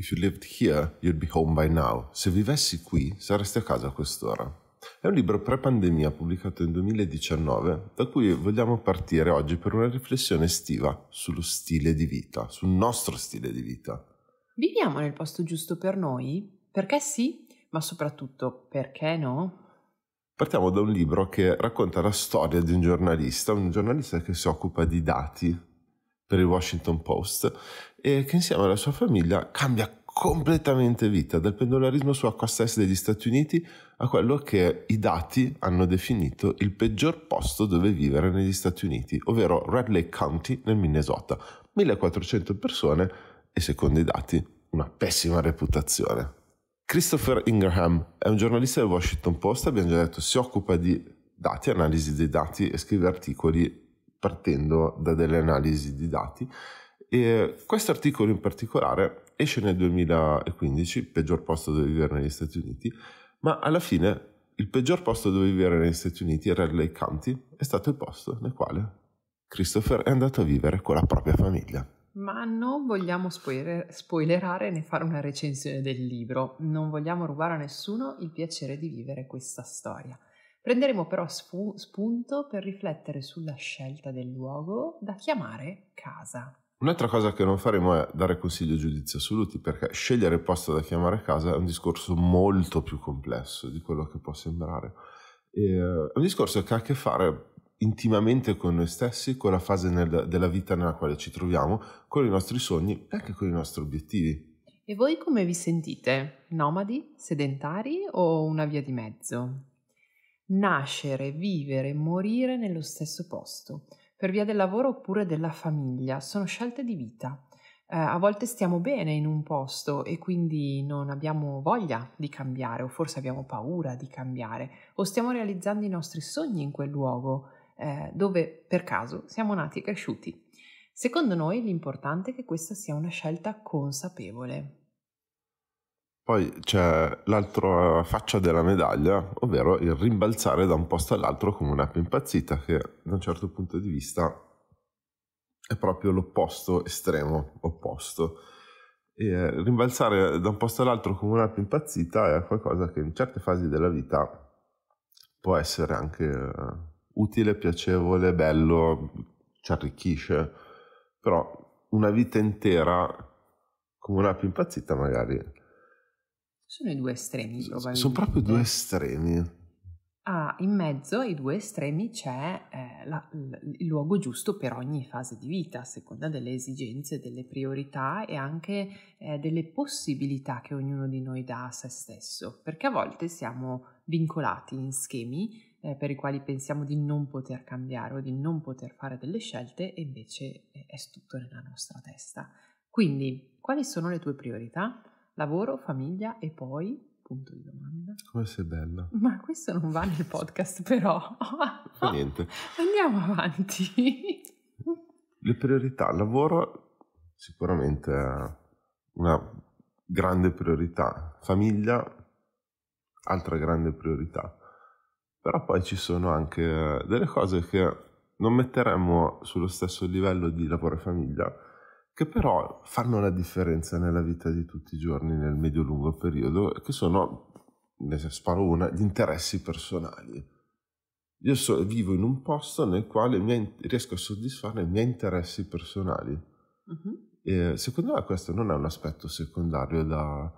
If you lived here, you'd be home by now. Se vivessi qui, saresti a casa a quest'ora. È un libro pre-pandemia pubblicato nel 2019 da cui vogliamo partire oggi per una riflessione estiva sullo stile di vita, sul nostro stile di vita. Viviamo nel posto giusto per noi? Perché sì, ma soprattutto perché no? Partiamo da un libro che racconta la storia di un giornalista, un giornalista che si occupa di dati per il Washington Post e che insieme alla sua famiglia cambia completamente vita, dal pendolarismo sulla costa est degli Stati Uniti a quello che i dati hanno definito il peggior posto dove vivere negli Stati Uniti, ovvero Red Lake County nel Minnesota. 1400 persone e secondo i dati una pessima reputazione. Christopher Ingraham è un giornalista del Washington Post, abbiamo già detto, si occupa di dati, analisi dei dati e scrive articoli partendo da delle analisi di dati. Questo articolo in particolare esce nel 2015, peggior posto dove vivere negli Stati Uniti, ma alla fine il peggior posto dove vivere negli Stati Uniti, Red Lake County, è stato il posto nel quale Christopher è andato a vivere con la propria famiglia. Ma non vogliamo spoiler- spoilerare né fare una recensione del libro, non vogliamo rubare a nessuno il piacere di vivere questa storia. Prenderemo però spu- spunto per riflettere sulla scelta del luogo da chiamare casa. Un'altra cosa che non faremo è dare consigli o giudizi assoluti perché scegliere il posto da chiamare casa è un discorso molto più complesso di quello che può sembrare. E, è un discorso che ha a che fare intimamente con noi stessi, con la fase nel, della vita nella quale ci troviamo, con i nostri sogni e anche con i nostri obiettivi. E voi come vi sentite? Nomadi, sedentari o una via di mezzo? Nascere, vivere, morire nello stesso posto, per via del lavoro oppure della famiglia, sono scelte di vita. Eh, a volte stiamo bene in un posto e quindi non abbiamo voglia di cambiare o forse abbiamo paura di cambiare o stiamo realizzando i nostri sogni in quel luogo eh, dove per caso siamo nati e cresciuti. Secondo noi l'importante è che questa sia una scelta consapevole. Poi c'è l'altra faccia della medaglia, ovvero il rimbalzare da un posto all'altro come un'app impazzita, che da un certo punto di vista è proprio l'opposto estremo, opposto. E eh, rimbalzare da un posto all'altro come un'app impazzita è qualcosa che in certe fasi della vita può essere anche eh, utile, piacevole, bello, ci arricchisce, però una vita intera come un'app impazzita magari sono i due estremi, probabilmente. Sono proprio due estremi. Ah, in mezzo ai due estremi c'è eh, la, il luogo giusto per ogni fase di vita, a seconda delle esigenze, delle priorità e anche eh, delle possibilità che ognuno di noi dà a se stesso, perché a volte siamo vincolati in schemi eh, per i quali pensiamo di non poter cambiare o di non poter fare delle scelte e invece è tutto nella nostra testa. Quindi, quali sono le tue priorità? Lavoro, famiglia e poi punto di domanda. Come sei bella. Ma questo non va nel podcast però. Fa niente. Andiamo avanti. Le priorità. Lavoro sicuramente una grande priorità. Famiglia, altra grande priorità. Però poi ci sono anche delle cose che non metteremmo sullo stesso livello di lavoro e famiglia che però fanno la differenza nella vita di tutti i giorni nel medio-lungo periodo, che sono, ne sparo una, gli interessi personali. Io so, vivo in un posto nel quale miei, riesco a soddisfare i miei interessi personali. Uh-huh. Secondo me questo non è un aspetto secondario da,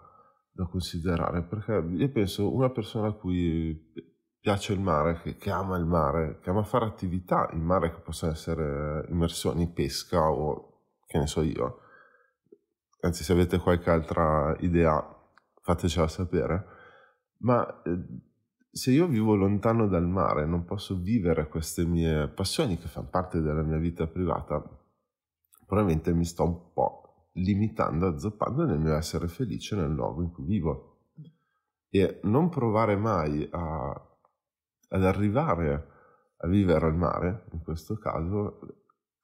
da, considerare, perché io penso una persona a cui piace il mare, che, che, ama il mare, che ama fare attività in mare che possono essere immersioni, pesca o che ne so io. Anzi, se avete qualche altra idea, fatecela sapere. Ma eh, se io vivo lontano dal mare, non posso vivere queste mie passioni che fanno parte della mia vita privata, probabilmente mi sto un po' limitando, azzoppando nel mio essere felice nel luogo in cui vivo. E non provare mai a, ad arrivare a vivere al mare, in questo caso,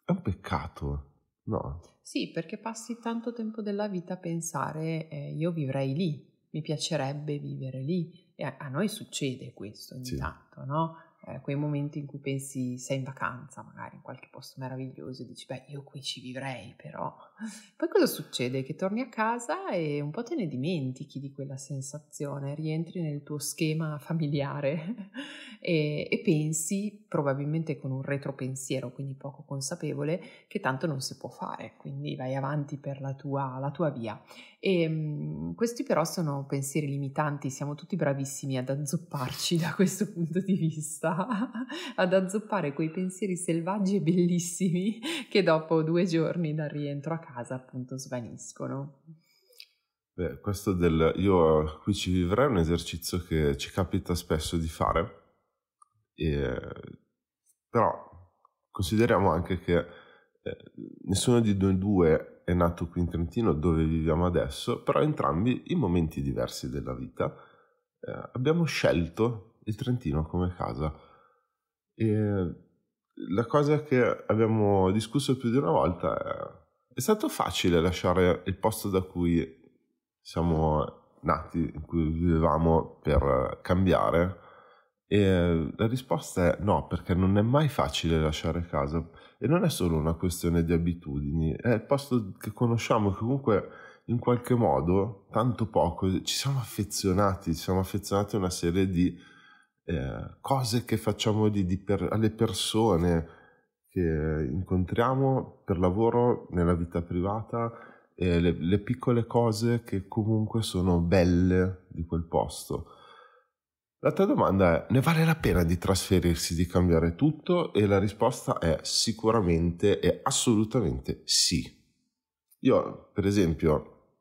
è un peccato. No. Sì, perché passi tanto tempo della vita a pensare eh, io vivrei lì, mi piacerebbe vivere lì. E a, a noi succede questo ogni sì. tanto, no? Eh, quei momenti in cui pensi sei in vacanza, magari in qualche posto meraviglioso e dici beh io qui ci vivrei però. Poi cosa succede? Che torni a casa e un po' te ne dimentichi di quella sensazione, rientri nel tuo schema familiare e, e pensi, probabilmente con un retropensiero, quindi poco consapevole, che tanto non si può fare, quindi vai avanti per la tua, la tua via. E, um, questi però sono pensieri limitanti, siamo tutti bravissimi ad azzopparci da questo punto di vista, ad azzoppare quei pensieri selvaggi e bellissimi che dopo due giorni dal rientro a casa appunto svaniscono. Beh, questo del io qui ci vivrei è un esercizio che ci capita spesso di fare, e, però consideriamo anche che eh, nessuno di noi due è nato qui in Trentino dove viviamo adesso, però entrambi in momenti diversi della vita eh, abbiamo scelto il Trentino come casa. E la cosa che abbiamo discusso più di una volta è, è stato facile lasciare il posto da cui siamo nati, in cui vivevamo per cambiare? E la risposta è no, perché non è mai facile lasciare casa e non è solo una questione di abitudini, è il posto che conosciamo, che comunque in qualche modo, tanto poco, ci siamo affezionati, ci siamo affezionati a una serie di eh, cose che facciamo lì di per, alle persone che incontriamo per lavoro nella vita privata e le, le piccole cose che comunque sono belle di quel posto. La tua domanda è, ne vale la pena di trasferirsi, di cambiare tutto? E la risposta è sicuramente e assolutamente sì. Io, per esempio,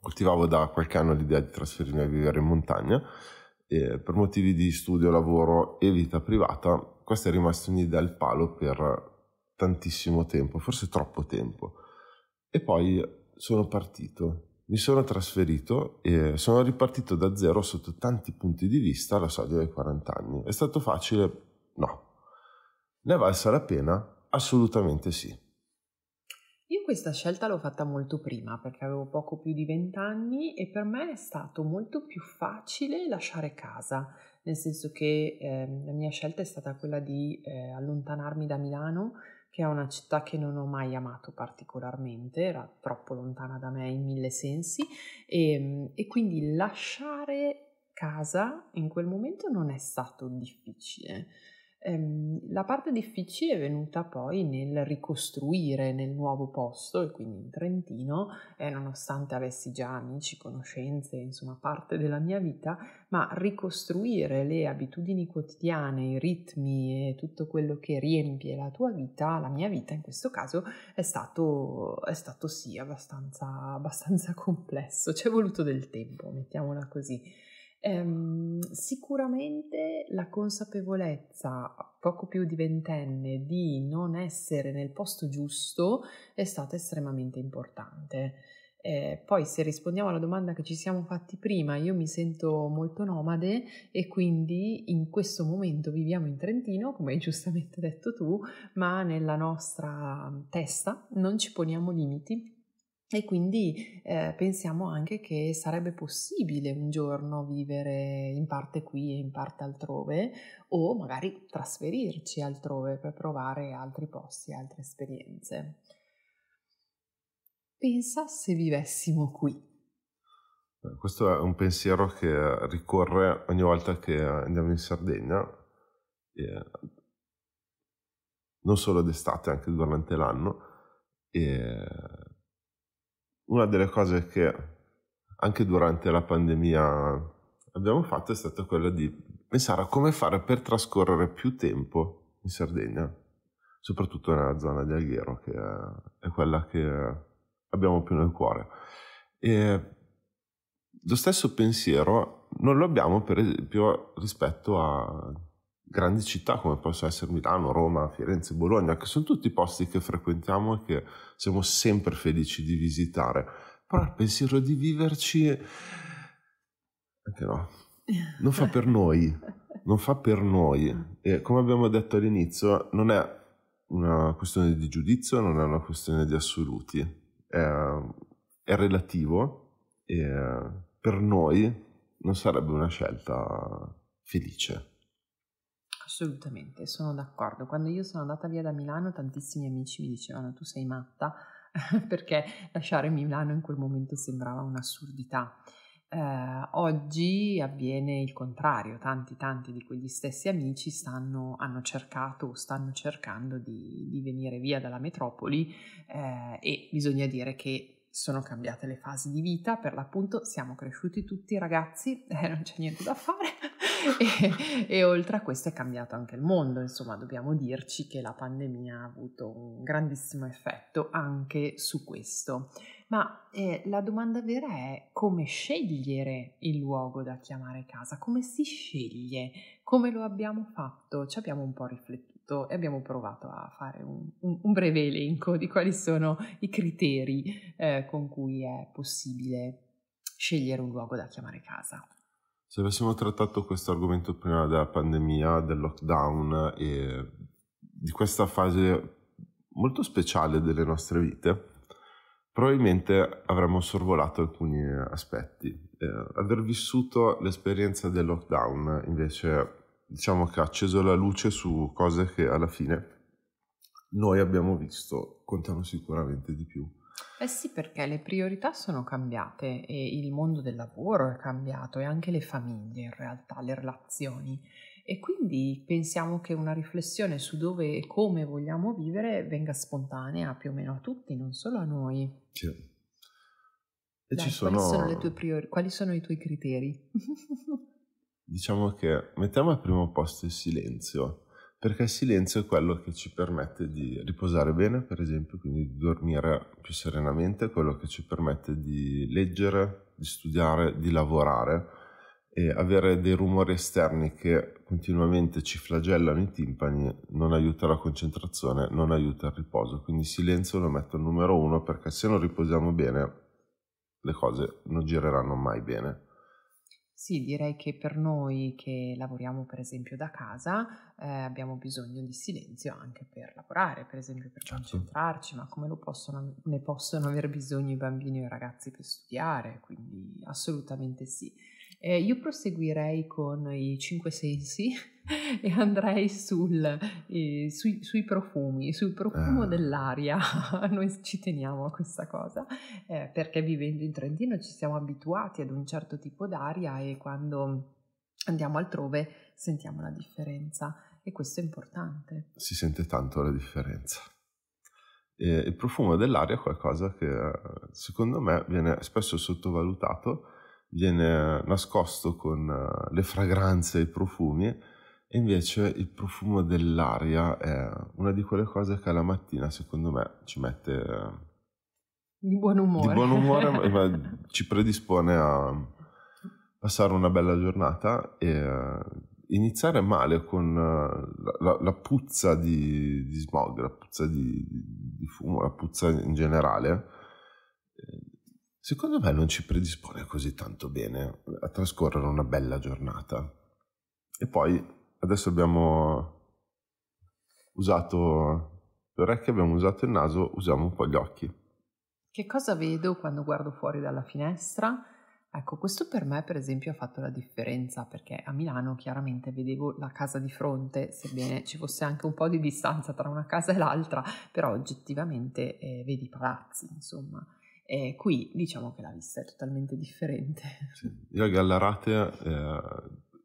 coltivavo da qualche anno l'idea di trasferirmi a vivere in montagna e per motivi di studio, lavoro e vita privata, questa è rimasta un'idea al palo per tantissimo tempo, forse troppo tempo. E poi sono partito mi sono trasferito e sono ripartito da zero sotto tanti punti di vista alla soglia dei 40 anni. È stato facile? No. Ne è valsa la pena? Assolutamente sì. Io questa scelta l'ho fatta molto prima perché avevo poco più di 20 anni e per me è stato molto più facile lasciare casa, nel senso che eh, la mia scelta è stata quella di eh, allontanarmi da Milano che è una città che non ho mai amato particolarmente, era troppo lontana da me in mille sensi e, ehm, e quindi lasciare casa in quel momento non è stato difficile. Ehm, la parte difficile è venuta poi nel ricostruire nel nuovo posto, e quindi in Trentino, e nonostante avessi già amici, conoscenze, insomma parte della mia vita, ma ricostruire le abitudini quotidiane, i ritmi e tutto quello che riempie la tua vita, la mia vita in questo caso, è stato, è stato sì abbastanza, abbastanza complesso, ci è voluto del tempo, mettiamola così. Ehm, sicuramente la consapevolezza poco più di ventenne di non essere nel posto giusto è stata estremamente importante. Eh, poi se rispondiamo alla domanda che ci siamo fatti prima, io mi sento molto nomade e quindi in questo momento viviamo in Trentino, come hai giustamente detto tu, ma nella nostra testa non ci poniamo limiti e quindi eh, pensiamo anche che sarebbe possibile un giorno vivere in parte qui e in parte altrove o magari trasferirci altrove per provare altri posti, altre esperienze. Pensa se vivessimo qui. Questo è un pensiero che ricorre ogni volta che andiamo in Sardegna, non solo d'estate, anche durante l'anno. E una delle cose che anche durante la pandemia abbiamo fatto è stata quella di pensare a come fare per trascorrere più tempo in Sardegna, soprattutto nella zona di Alghero, che è quella che abbiamo più nel cuore. E lo stesso pensiero non lo abbiamo, per esempio, rispetto a grandi città come possono essere Milano, Roma, Firenze, Bologna, che sono tutti posti che frequentiamo e che siamo sempre felici di visitare. Però il pensiero di viverci, anche no, non fa per noi, non fa per noi. E come abbiamo detto all'inizio, non è una questione di giudizio, non è una questione di assoluti, è, è relativo e per noi non sarebbe una scelta felice. Assolutamente, sono d'accordo. Quando io sono andata via da Milano, tantissimi amici mi dicevano tu sei matta perché lasciare Milano in quel momento sembrava un'assurdità. Eh, oggi avviene il contrario, tanti tanti di quegli stessi amici stanno, hanno cercato o stanno cercando di, di venire via dalla metropoli eh, e bisogna dire che sono cambiate le fasi di vita, per l'appunto siamo cresciuti tutti ragazzi, eh, non c'è niente da fare e, e, oltre a questo è cambiato anche il mondo, insomma dobbiamo dirci che la pandemia ha avuto un grandissimo effetto anche su questo. Ma eh, la domanda vera è come scegliere il luogo da chiamare casa, come si sceglie, come lo abbiamo fatto, ci abbiamo un po' riflettuto e abbiamo provato a fare un, un, un breve elenco di quali sono i criteri eh, con cui è possibile scegliere un luogo da chiamare casa. Se avessimo trattato questo argomento prima della pandemia, del lockdown e di questa fase molto speciale delle nostre vite, probabilmente avremmo sorvolato alcuni aspetti. Eh, aver vissuto l'esperienza del lockdown invece diciamo che ha acceso la luce su cose che alla fine noi abbiamo visto contano sicuramente di più. Eh sì, perché le priorità sono cambiate e il mondo del lavoro è cambiato e anche le famiglie in realtà, le relazioni. E quindi pensiamo che una riflessione su dove e come vogliamo vivere venga spontanea più o meno a tutti, non solo a noi. Sì. E Dai, ci sono... Quali sono, le tue priori... quali sono i tuoi criteri? diciamo che mettiamo al primo posto il silenzio, perché il silenzio è quello che ci permette di riposare bene, per esempio, quindi di dormire più serenamente, quello che ci permette di leggere, di studiare, di lavorare e avere dei rumori esterni che continuamente ci flagellano i timpani non aiuta la concentrazione, non aiuta il riposo. Quindi silenzio lo metto al numero uno perché se non riposiamo bene le cose non gireranno mai bene. Sì, direi che per noi che lavoriamo per esempio da casa eh, abbiamo bisogno di silenzio anche per lavorare, per esempio per certo. concentrarci, ma come possono, ne possono aver bisogno i bambini o i ragazzi per studiare? Quindi assolutamente sì. Eh, io proseguirei con i cinque sensi e andrei sul, eh, sui, sui, profumi, sul profumo ah. dell'aria. Noi ci teniamo a questa cosa eh, perché vivendo in Trentino ci siamo abituati ad un certo tipo d'aria e quando andiamo altrove sentiamo la differenza e questo è importante. Si sente tanto la differenza. E il profumo dell'aria è qualcosa che secondo me viene spesso sottovalutato viene nascosto con eh, le fragranze e i profumi e invece il profumo dell'aria è una di quelle cose che alla mattina secondo me ci mette eh, di buon umore, di buon umore ma, ci predispone a passare una bella giornata e uh, iniziare male con uh, la, la, puzza di, di, smog, la puzza di, di, fumo, la puzza in generale secondo me non ci predispone così tanto bene a trascorrere una bella giornata. E poi adesso abbiamo usato le orecchie, abbiamo usato il naso, usiamo un po' gli occhi. Che cosa vedo quando guardo fuori dalla finestra? Ecco, questo per me per esempio ha fatto la differenza perché a Milano chiaramente vedevo la casa di fronte, sebbene ci fosse anche un po' di distanza tra una casa e l'altra, però oggettivamente eh, vedi palazzi, insomma. E qui diciamo che la vista è totalmente differente. Sì. Io a Gallarate eh,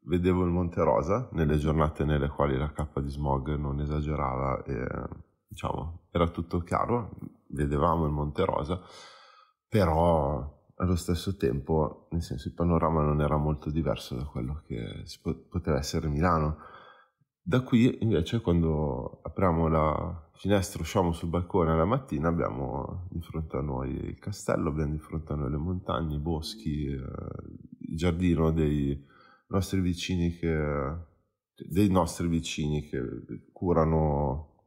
vedevo il Monte Rosa nelle giornate nelle quali la cappa di smog non esagerava e diciamo era tutto chiaro, vedevamo il Monte Rosa, però allo stesso tempo, nel senso, il panorama non era molto diverso da quello che poteva essere Milano da qui invece quando apriamo la finestra, usciamo sul balcone la mattina, abbiamo di fronte a noi il castello, abbiamo di fronte a noi le montagne, i boschi, eh, il giardino dei nostri vicini che, dei nostri vicini che curano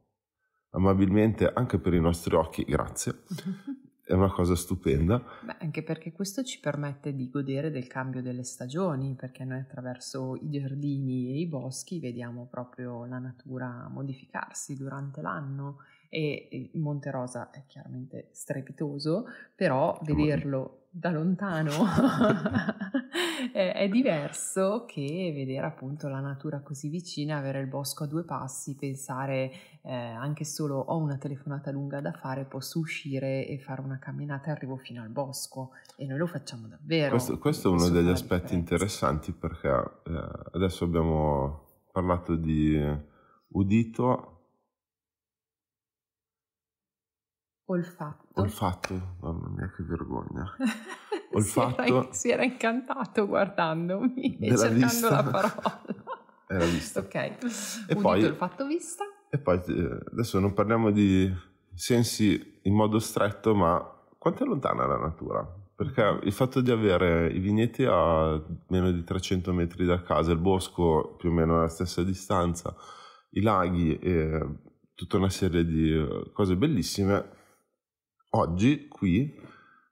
amabilmente anche per i nostri occhi, grazie, è una cosa stupenda. Beh, anche perché questo ci permette di godere del cambio delle stagioni, perché noi attraverso i giardini e i boschi vediamo proprio la natura modificarsi durante l'anno e il Monte Rosa è chiaramente strepitoso, però vederlo da lontano è diverso che vedere appunto la natura così vicina, avere il bosco a due passi, pensare eh, anche solo ho una telefonata lunga da fare, posso uscire e fare una camminata e arrivo fino al bosco e noi lo facciamo davvero. Questo, questo è uno degli aspetti interessanti perché eh, adesso abbiamo parlato di udito. Olfatto. Olfatto, mamma mia che vergogna. Olfatto. si, era, si era incantato guardandomi e cercando vista. la parola. Era vista. ok. E Udito, poi, olfatto, vista. E poi eh, adesso non parliamo di sensi in modo stretto, ma quanto è lontana la natura? Perché il fatto di avere i vigneti a meno di 300 metri da casa, il bosco più o meno alla stessa distanza, i laghi e tutta una serie di eh, cose bellissime, oggi qui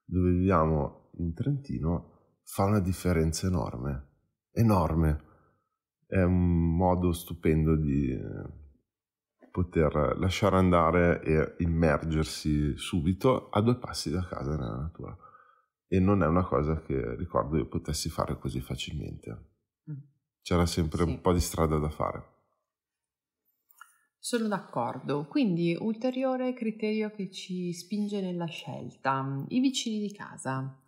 dove viviamo in Trentino fa una differenza enorme, enorme. È un modo stupendo di eh, poter lasciare andare e immergersi subito a due passi da casa nella natura. E non è una cosa che ricordo io potessi fare così facilmente. Mm. C'era sempre sì. un po' di strada da fare. Sono d'accordo, quindi ulteriore criterio che ci spinge nella scelta, i vicini di casa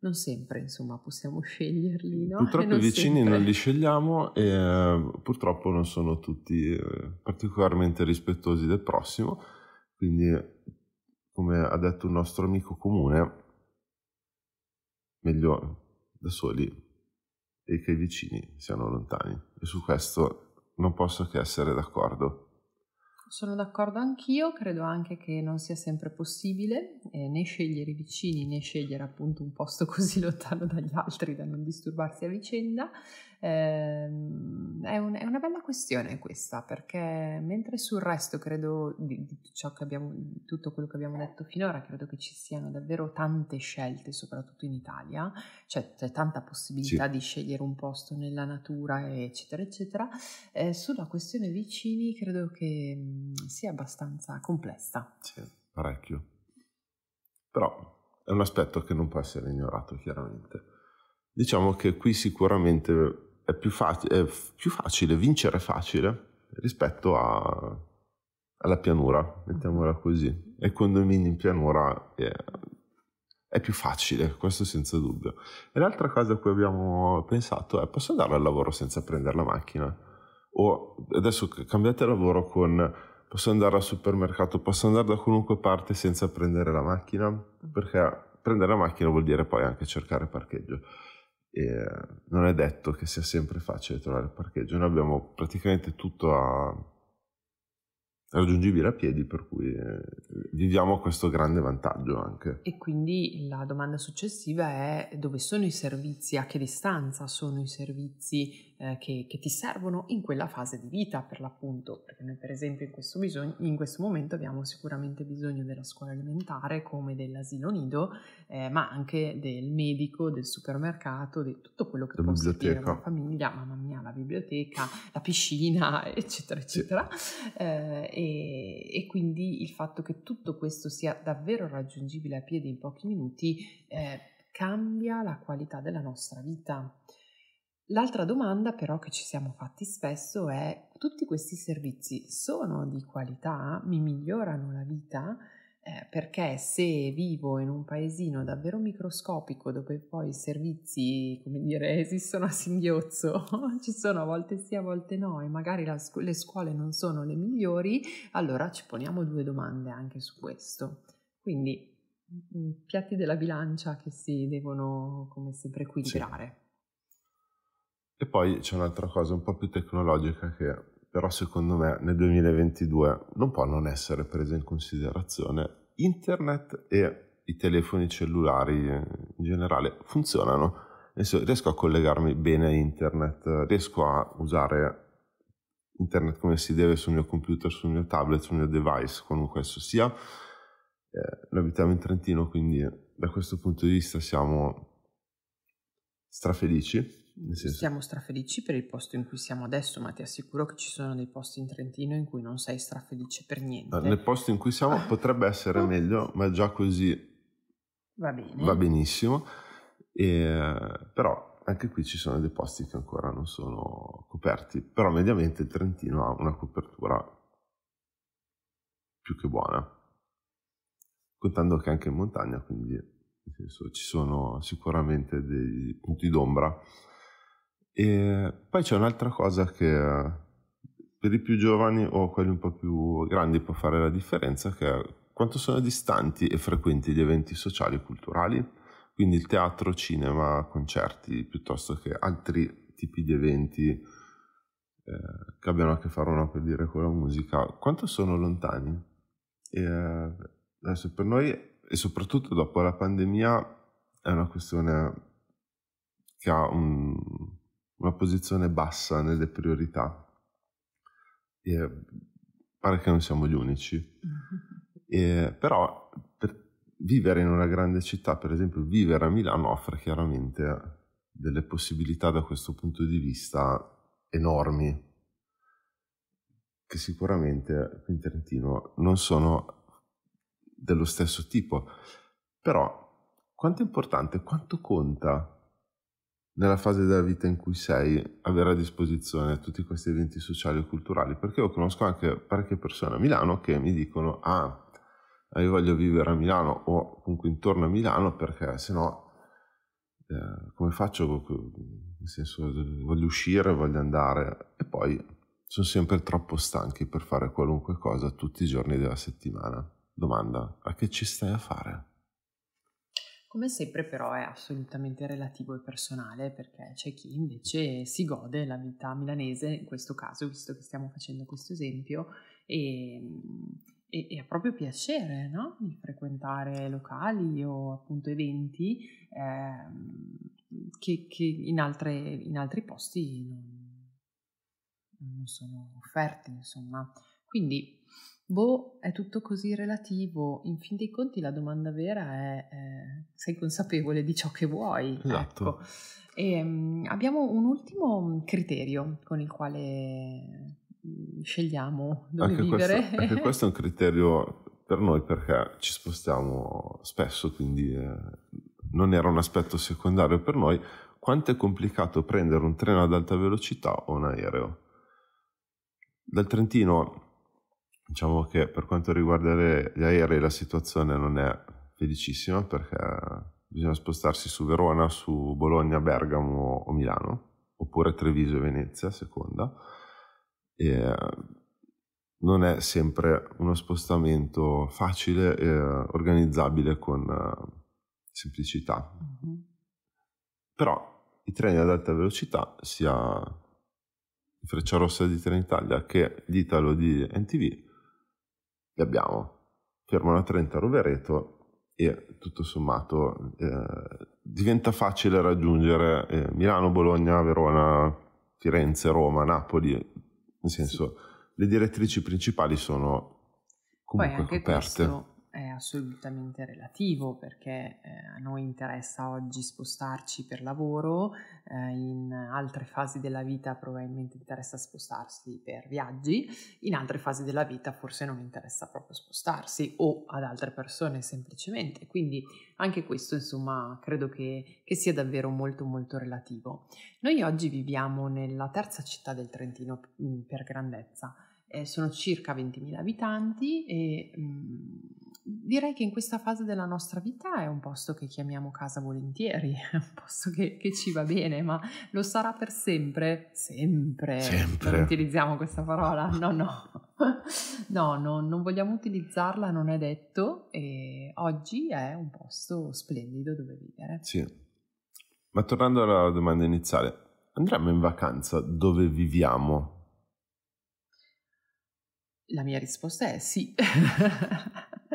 non sempre, insomma, possiamo sceglierli, no? Purtroppo i vicini sempre. non li scegliamo e eh, purtroppo non sono tutti eh, particolarmente rispettosi del prossimo, quindi come ha detto un nostro amico comune, meglio da soli e che i vicini siano lontani. E su questo non posso che essere d'accordo. Sono d'accordo anch'io, credo anche che non sia sempre possibile eh, né scegliere i vicini né scegliere appunto un posto così lontano dagli altri da non disturbarsi a vicenda. Eh, è, un, è, una bella questione questa perché mentre sul resto credo di, di ciò che abbiamo, tutto quello che abbiamo detto finora, credo che ci siano davvero tante scelte, soprattutto in Italia, cioè c'è tanta possibilità sì. di scegliere un posto nella natura, eccetera, eccetera. Eh, sulla questione vicini credo che sia abbastanza complessa. Sì, parecchio. Però è un aspetto che non può essere ignorato chiaramente. Diciamo che qui sicuramente è più, fac- è più facile, vincere facile rispetto a, alla pianura, mettiamola così. E condomini in pianura è, è, più facile, questo senza dubbio. E l'altra cosa a cui abbiamo pensato è posso andare al lavoro senza prendere la macchina? o adesso cambiate lavoro con posso andare al supermercato, posso andare da qualunque parte senza prendere la macchina, perché prendere la macchina vuol dire poi anche cercare parcheggio. E non è detto che sia sempre facile trovare parcheggio, noi abbiamo praticamente tutto a, raggiungibile a piedi, per cui eh, viviamo questo grande vantaggio anche. E quindi la domanda successiva è dove sono i servizi, a che distanza sono i servizi eh, che, che, ti servono in quella fase di vita per l'appunto, perché noi per esempio in questo, bisogno, in questo momento abbiamo sicuramente bisogno della scuola elementare come dell'asilo nido, eh, ma anche del medico, del supermercato, di tutto quello che la può servire una famiglia, mamma mia, la biblioteca, la piscina, eccetera, eccetera. Sì. Eh, e, e, quindi il fatto che tutto questo sia davvero raggiungibile a piedi in pochi minuti eh, cambia la qualità della nostra vita. L'altra domanda però che ci siamo fatti spesso è tutti questi servizi sono di qualità? Mi migliorano la vita? Eh, perché se vivo in un paesino davvero microscopico dove poi i servizi, come dire, esistono a singhiozzo, ci sono a volte sì, a volte no e magari la, le scuole non sono le migliori, allora ci poniamo due domande anche su questo. Quindi mm, piatti della bilancia che si devono come sempre equilibrare. Sì. E poi c'è un'altra cosa un po' più tecnologica che però secondo me nel 2022 non può non essere presa in considerazione. Internet e i telefoni cellulari in generale funzionano. Riesco a collegarmi bene a internet, riesco a usare internet come si deve sul mio computer, sul mio tablet, sul mio device, qualunque esso sia. Eh, noi abitiamo in Trentino, quindi da questo punto di vista siamo strafelici siamo strafelici per il posto in cui siamo adesso, ma ti assicuro che ci sono dei posti in Trentino in cui non sei strafelice per niente. Nel posto in cui siamo potrebbe essere meglio, ma già così va, bene. va benissimo. E, però anche qui ci sono dei posti che ancora non sono coperti, però mediamente il Trentino ha una copertura più che buona, contando che anche in montagna, quindi nel senso, ci sono sicuramente dei punti d'ombra. E poi c'è un'altra cosa che per i più giovani o quelli un po' più grandi può fare la differenza, che è quanto sono distanti e frequenti gli eventi sociali e culturali quindi il teatro, cinema, concerti, piuttosto che altri tipi di eventi eh, che abbiano a che fare una per dire con la musica, quanto sono lontani? E, adesso per noi, e soprattutto dopo la pandemia, è una questione che ha un, una posizione bassa nelle priorità. E pare che non siamo gli unici. E, però per, vivere in una grande città, per esempio vivere a Milano, offre chiaramente delle possibilità da questo punto di vista enormi, che sicuramente qui in Trentino non sono dello stesso tipo. Però quanto è importante, quanto conta nella fase della vita in cui sei avere a disposizione tutti questi eventi sociali e culturali? Perché io conosco anche parecchie persone a Milano che mi dicono, ah, io voglio vivere a Milano o comunque intorno a Milano perché se no eh, come faccio? Nel senso voglio uscire, voglio andare e poi sono sempre troppo stanchi per fare qualunque cosa tutti i giorni della settimana. Domanda, a che ci stai a fare? Come sempre però è assolutamente relativo e personale perché c'è chi invece si gode la vita milanese, in questo caso, visto che stiamo facendo questo esempio, e e, e ha proprio piacere no? di frequentare locali o appunto eventi eh, che, che in, altre, in, altri posti non, non, sono offerti, insomma. Quindi, boh, è tutto così relativo. In fin dei conti la domanda vera è eh, sei consapevole di ciò che vuoi? Esatto. Ecco. E, um, abbiamo un ultimo criterio con il quale Mm, scegliamo dove anche vivere. Questo, anche questo è un criterio per noi perché ci spostiamo spesso, quindi eh, non era un aspetto secondario per noi. Quanto è complicato prendere un treno ad alta velocità o un aereo? Dal Trentino, diciamo che per quanto riguarda gli aerei la situazione non è felicissima perché bisogna spostarsi su Verona, su Bologna, Bergamo o Milano, oppure Treviso e Venezia, seconda e non è sempre uno spostamento facile e organizzabile con semplicità. Mm-hmm. Però i treni ad alta velocità, sia Freccia Rossa di Trenitalia che l'Italo di NTV, li abbiamo. Fermano a Trento a Rovereto e tutto sommato eh, diventa facile raggiungere eh, Milano, Bologna, Verona, Firenze, Roma, Napoli nel senso, sì. le direttrici principali sono comunque Poi anche coperte. Questo è assolutamente relativo perché eh, a noi interessa oggi spostarci per lavoro, eh, in altre fasi della vita probabilmente interessa spostarsi per viaggi, in altre fasi della vita forse non interessa proprio spostarsi o ad altre persone semplicemente. Quindi anche questo insomma credo che, che sia davvero molto molto relativo. Noi oggi viviamo nella terza città del Trentino mm, per grandezza. Eh, sono circa 20.000 abitanti e mh, mm, direi che in questa fase della nostra vita è un posto che chiamiamo casa volentieri, è un posto che, che ci va bene, ma lo sarà per sempre? Sempre. Sempre. Non utilizziamo questa parola? No, no. no, no, non vogliamo utilizzarla, non è detto e oggi è un posto splendido dove vivere. Sì. Ma tornando alla domanda iniziale, andremo in vacanza dove viviamo? La mia risposta è sì.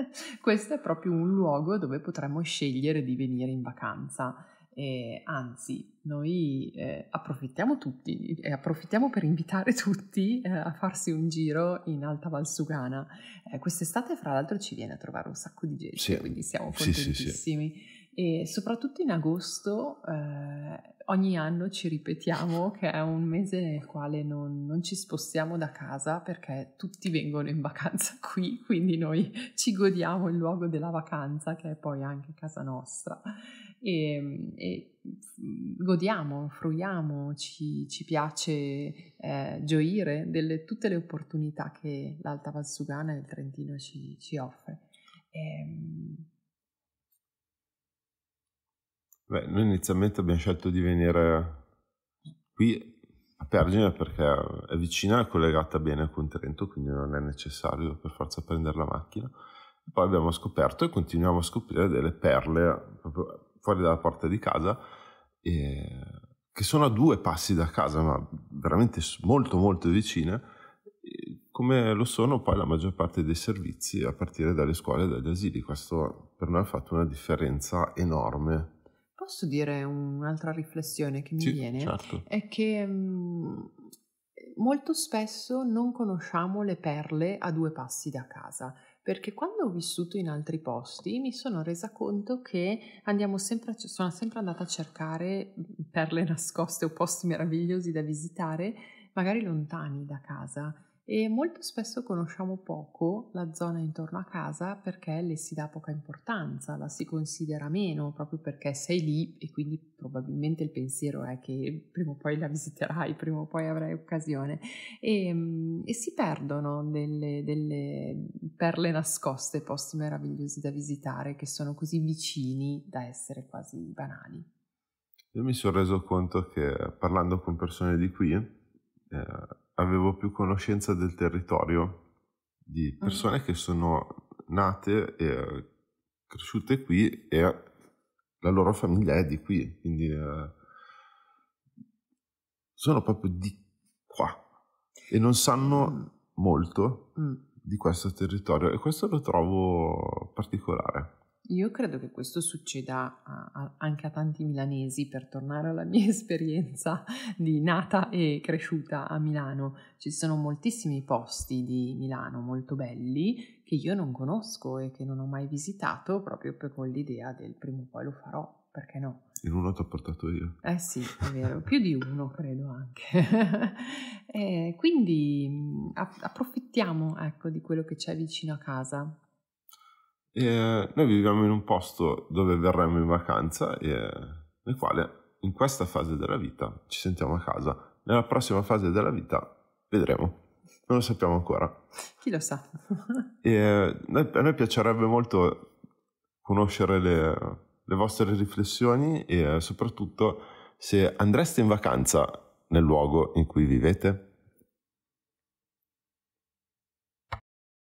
Questo è proprio un luogo dove potremmo scegliere di venire in vacanza. Eh, anzi, noi eh, approfittiamo tutti e approfittiamo per invitare tutti eh, a farsi un giro in Alta Valsugana. Eh, quest'estate, fra l'altro, ci viene a trovare un sacco di gente, sì. quindi siamo contentissimi. Sì, sì, e soprattutto in agosto eh, ogni anno ci ripetiamo che è un mese nel quale non, non, ci spostiamo da casa perché tutti vengono in vacanza qui, quindi noi ci godiamo il luogo della vacanza che è poi anche casa nostra. E, e godiamo, fruiamo, ci, ci piace eh, gioire delle tutte le opportunità che l'Alta Valsugana e il Trentino ci, ci offre. Ehm... Beh, noi inizialmente abbiamo scelto di venire qui a Pergine perché è vicina e collegata bene con Trento, quindi non è necessario per forza prendere la macchina. Poi abbiamo scoperto e continuiamo a scoprire delle perle proprio fuori dalla porta di casa, che sono a due passi da casa, ma veramente molto molto vicine, come lo sono poi la maggior parte dei servizi a partire dalle scuole e dagli asili. Questo per noi ha fatto una differenza enorme. Posso dire un'altra riflessione che mi sì, viene? Certo. È che mh, molto spesso non conosciamo le perle a due passi da casa perché quando ho vissuto in altri posti mi sono resa conto che andiamo sempre, sono sempre andata a cercare perle nascoste o posti meravigliosi da visitare, magari lontani da casa e molto spesso conosciamo poco la zona intorno a casa perché le si dà poca importanza, la si considera meno proprio perché sei lì e quindi probabilmente il pensiero è che prima o poi la visiterai, prima o poi avrai occasione e, mm, e si perdono delle, delle perle nascoste, posti meravigliosi da visitare che sono così vicini da essere quasi banali. Io mi sono reso conto che parlando con persone di qui, eh, avevo più conoscenza del territorio, di persone mm. che sono nate e cresciute qui e la loro famiglia è di qui, quindi eh, sono proprio di qua e non sanno mm. molto mm. di questo territorio e questo lo trovo particolare. Io credo che questo succeda a, a, anche a tanti milanesi, per tornare alla mia esperienza di nata e cresciuta a Milano. Ci sono moltissimi posti di Milano molto belli che io non conosco e che non ho mai visitato proprio per con l'idea del prima o poi lo farò, perché no? In uno ti ho portato io. Eh sì, è vero, più di uno credo anche. eh, quindi approfittiamo ecco, di quello che c'è vicino a casa e noi viviamo in un posto dove verremo in vacanza e nel quale in questa fase della vita ci sentiamo a casa. Nella prossima fase della vita vedremo. Non lo sappiamo ancora. Chi lo sa? e noi, a noi piacerebbe molto conoscere le, le vostre riflessioni e soprattutto se andreste in vacanza nel luogo in cui vivete